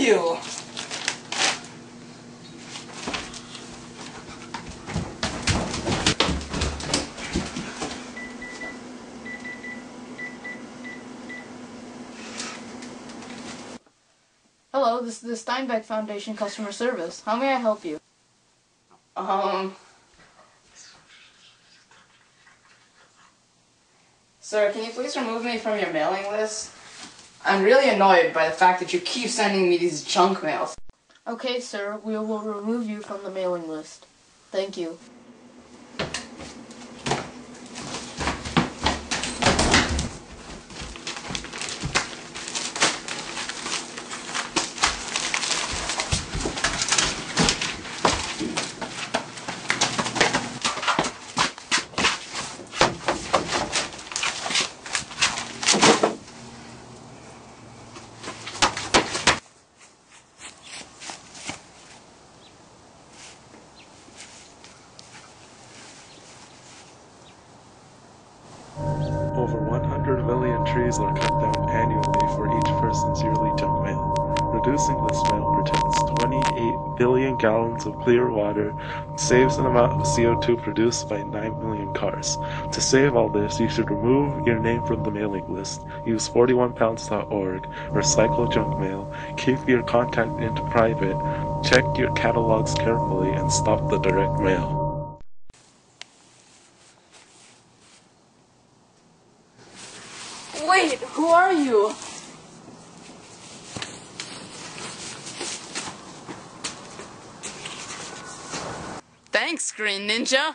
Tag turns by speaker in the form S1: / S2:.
S1: you?
S2: Hello, this is the Steinbeck Foundation customer service. How may I help you?
S1: Um. Sir, can you please remove me from your mailing list? I'm really annoyed by the fact that you keep sending me these junk mails.
S2: Okay, sir, we will remove you from the mailing list. Thank you.
S3: Over 100 million trees are cut down annually for each person's yearly junk mail. Reducing this mail protects 28 billion gallons of clear water saves an amount of CO2 produced by 9 million cars. To save all this, you should remove your name from the mailing list, use 41pounds.org, recycle junk mail, keep your contact into private, check your catalogs carefully, and stop the direct mail.
S2: Wait, who are you?
S1: Thanks, Green Ninja.